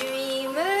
dreamer.